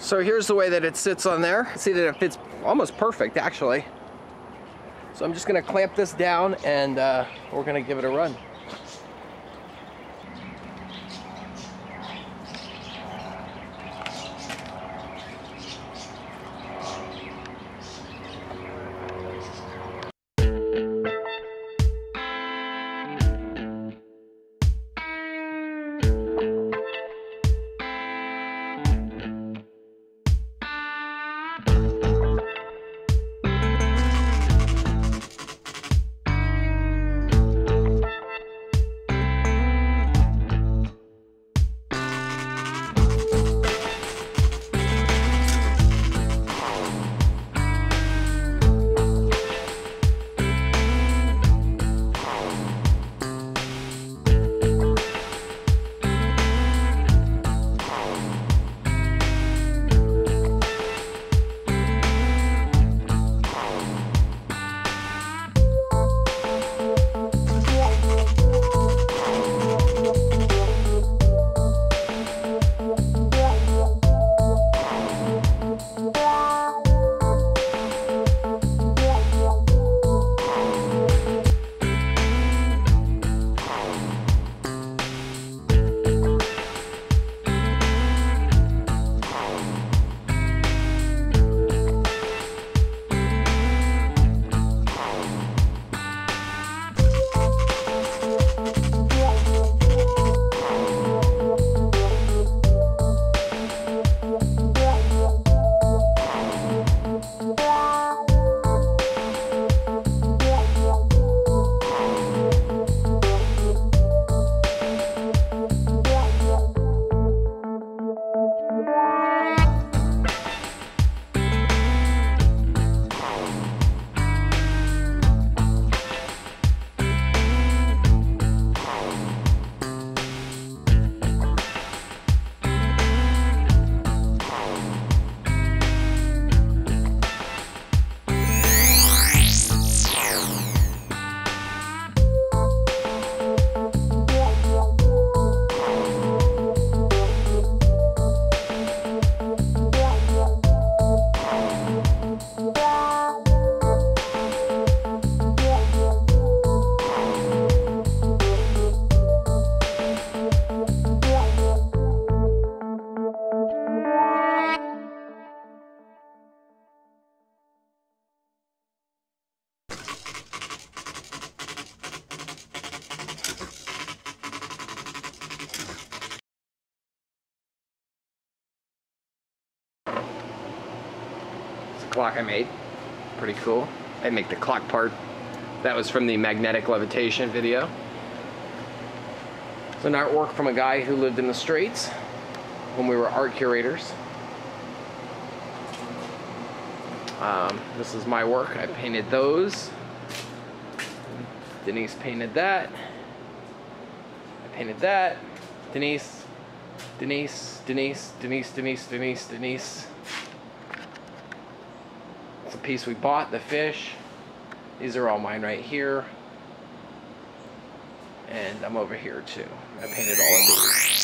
So here's the way that it sits on there. See that it fits almost perfect actually. So I'm just gonna clamp this down and uh, we're gonna give it a run. Clock I made. Pretty cool. I make the clock part. That was from the magnetic levitation video. It's an artwork from a guy who lived in the Straits when we were art curators. Um, this is my work. I painted those. Denise painted that. I painted that. Denise, Denise, Denise, Denise, Denise, Denise, Denise. A piece we bought, the fish. These are all mine right here. And I'm over here too. I painted all of these.